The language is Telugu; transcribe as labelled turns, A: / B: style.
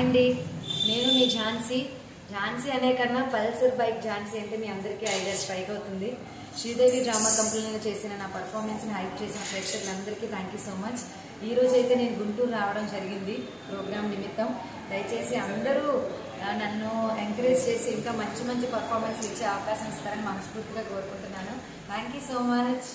A: అండి. నేను మీ ఝాన్సీ. ఝాన్సీ అనే కన్నా పల్సర్ బైక్ ఝాన్సీ అంటే మీ అందరికీ ఐడియా స్ట్రైక్ అవుతుంది. శ్రీదేవి డ్రామా కంపెనీలో చేసిన నా పర్ఫార్మెన్స్ని హైప్ చేసిన ప్రేక్షకులందరికీ థ్యాంక్ యూ సో మచ్ ఈ రోజు అయితే నేను గుంటూరు రావడం జరిగింది ప్రోగ్రామ్ నిమిత్తం. దయచేసి అందరూ నన్ను ఎంకరేజ్ చేసి ఇంకా మంచి మంచి పర్ఫార్మెన్స్ ఇచ్చే అవకాశం ఇస్తారని మనస్ఫూర్తిగా కోరుకుంటున్నాను. Thank you so much